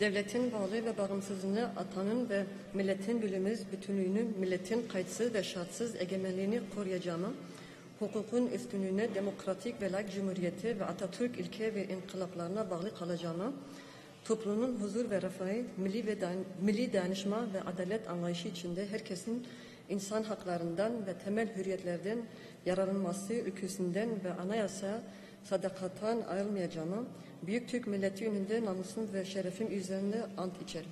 devletin varlığı ve bağımsızlığını atanın ve milletin bölümümüz bütünlüğünü, milletin kayıtsız ve şartsız egemenliğini koruyacağımı, hukukun üstünlüğüne, demokratik ve layık cumhuriyeti ve Atatürk ilke ve inkılaplarına bağlı kalacağımı, toplumun huzur ve refahı, milli ve dayan- milli dayanışma ve adalet anlayışı içinde herkesin insan haklarından ve temel hürriyetlerden yararlanması ülkesinden ve anayasa sadakatten ayrılmayacağımı, Büyük Türk milleti önünde namusum ve şerefim üzerine ant içerim.